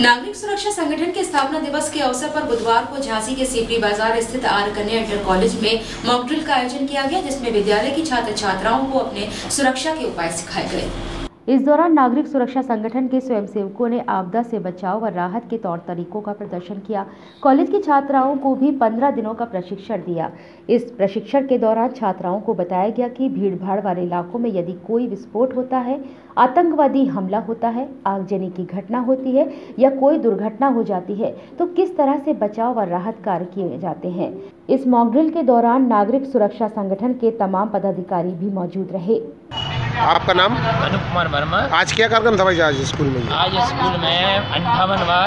नागरिक सुरक्षा संगठन के स्थापना दिवस के अवसर पर बुधवार को झांसी के सीपी बाज़ार स्थित आर कन्या इंटर कॉलेज में मॉकड्रिल का आयोजन किया गया, जिसमें विद्यालय की छात्र छात्राओं को अपने सुरक्षा के उपाय सिखाए गए। इस दौरान नागरिक सुरक्षा संगठन के स्वयंसेवकों ने आपदा से बचाव व राहत के तौर तरीकों का प्रदर्शन किया। कॉलेज की छात्राओं को भी 15 दिनों का प्रशिक्षण दिया। इस प्रशिक्षण के दौरान छात्राओं को बताया गया कि भीड़भाड़ वाले इलाकों में यदि कोई विस्फोट होता है, आतंकवादी हमला होता है आगजनी की घटना होती है या कोई दुर्घटना हो जाती है तो किस तरह से बचाव व राहत कार्य किए जाते हैं? इस मॉकड्रिल के दौरान नागरिक सुरक्षा संगठन के तमाम पदाधिकारी भी मौजूद रहे। आपका नाम? अनु कुमार वर्मा। आज क्या कार्यक्रम था भाई आज स्कूल में? आज स्कूल में अंठावनवा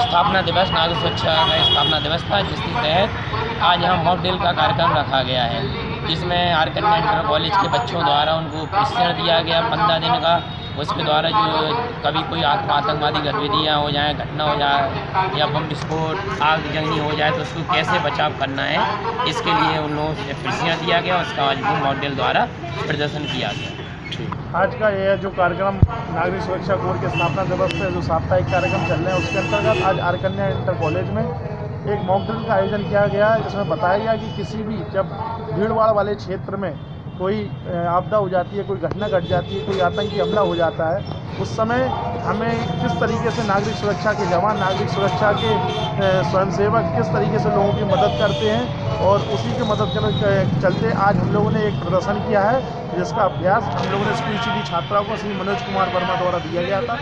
स्थापना दिवस नागरिक सुरक्षा का स्थापना दिवस था जिसके तहत आज यहाँ मॉक ड्रिल का कार्यक्रम रखा गया है। जिसमें आर इंटर कॉलेज के बच्चों द्वारा उनको प्रशिक्षण दिया गया। पंद्रह दिन का उसके द्वारा जो कभी कोई आतंकवादी गतिविधियाँ हो जाएँ घटना हो जाए या बम विस्फोट आग जंगी हो जाए तो उसको कैसे बचाव करना है इसके लिए उन लोगों से प्रशिक्षण दिया गया उसका आज भी मॉडल द्वारा प्रदर्शन किया गया। आज का यह जो कार्यक्रम नागरिक सुरक्षा कोर के स्थापना दिवस पर जो साप्ताहिक कार्यक्रम चल रहे हैं, उसके अंतर्गत आज आरकन्या इंटर कॉलेज में एक मॉकड्रिल का आयोजन किया गया जिसमें बताया गया कि किसी भी जब भीड़भाड़ वाले क्षेत्र में कोई आपदा हो जाती है, कोई घटना घट जाती है, कोई आतंकी हमला हो जाता है उस समय हमें किस तरीके से नागरिक सुरक्षा के, जवान नागरिक सुरक्षा के स्वयंसेवक किस तरीके से लोगों की मदद करते हैं और उसी की मदद कर चलते आज हम लोगों ने एक प्रदर्शन किया है, जिसका अभ्यास हम लोगों ने स्कूल की छात्राओं को श्री मनोज कुमार वर्मा द्वारा दिया गया था।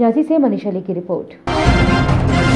झांसी से मनीषली की रिपोर्ट।